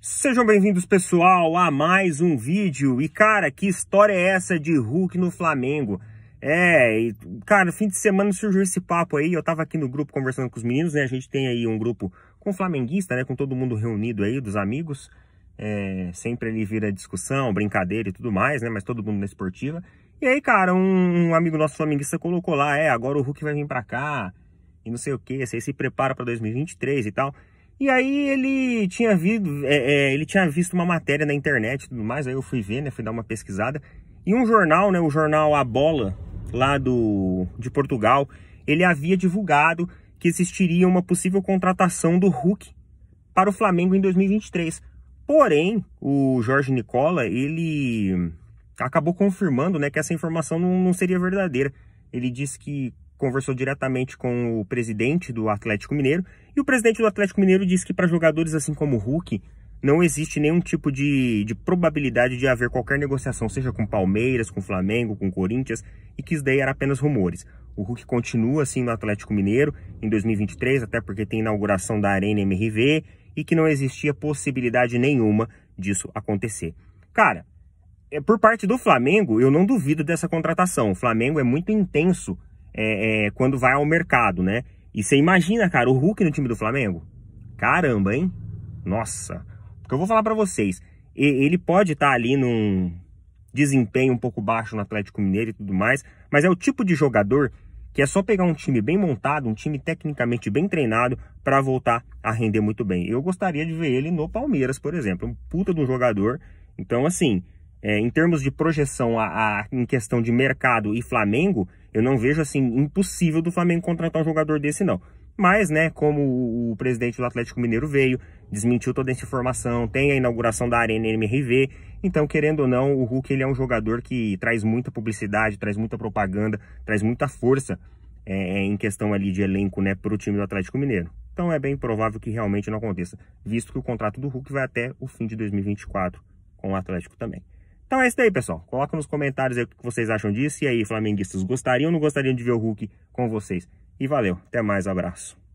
Sejam bem-vindos, pessoal, a mais um vídeo. E, cara, que história é essa de Hulk no Flamengo? É, e, cara, fim de semana surgiu esse papo aí, eu tava aqui no grupo conversando com os meninos, né? A gente tem aí um grupo com flamenguista, né? Com todo mundo reunido aí, dos amigos. É, sempre ali vira discussão, brincadeira e tudo mais, né? Mas todo mundo na esportiva. E aí, cara, um, um amigo nosso flamenguista colocou lá, é, agora o Hulk vai vir pra cá, e não sei o que, você se prepara pra 2023 e tal. E aí ele tinha, visto, é, é, ele tinha visto uma matéria na internet e tudo mais, aí eu fui ver, né, fui dar uma pesquisada. E um jornal, né, o jornal A Bola, lá do, de Portugal, ele havia divulgado que existiria uma possível contratação do Hulk para o Flamengo em 2023. Porém, o Jorge Nicola, ele acabou confirmando né, que essa informação não, não seria verdadeira. Ele disse que conversou diretamente com o presidente do Atlético Mineiro e o presidente do Atlético Mineiro disse que para jogadores assim como o Hulk não existe nenhum tipo de, de probabilidade de haver qualquer negociação, seja com Palmeiras, com Flamengo, com Corinthians, e que isso daí era apenas rumores. O Hulk continua assim no Atlético Mineiro em 2023, até porque tem inauguração da Arena MRV e que não existia possibilidade nenhuma disso acontecer. Cara, é, por parte do Flamengo, eu não duvido dessa contratação. O Flamengo é muito intenso é, é, quando vai ao mercado, né? E você imagina, cara, o Hulk no time do Flamengo? Caramba, hein? Nossa. Porque eu vou falar para vocês, ele pode estar tá ali num desempenho um pouco baixo no Atlético Mineiro e tudo mais, mas é o tipo de jogador que é só pegar um time bem montado, um time tecnicamente bem treinado para voltar a render muito bem. Eu gostaria de ver ele no Palmeiras, por exemplo, um puta de um jogador. Então, assim, é, em termos de projeção a, a, em questão de mercado e Flamengo, eu não vejo assim impossível do Flamengo contratar um jogador desse não. Mas, né, como o, presidente do Atlético Mineiro veio, desmentiu toda essa informação, tem a inauguração da Arena MRV, então, querendo ou não, o Hulk ele é um jogador que traz muita publicidade, traz muita propaganda, traz muita força é, em questão ali de elenco, né, para o time do Atlético Mineiro. Então é bem provável que realmente não aconteça, visto que o contrato do Hulk vai até o fim de 2024 com o Atlético também. Então é isso aí, pessoal. Coloca nos comentários aí o que vocês acham disso. E aí, flamenguistas, gostariam ou não gostariam de ver o Hulk com vocês? E valeu. Até mais. Abraço.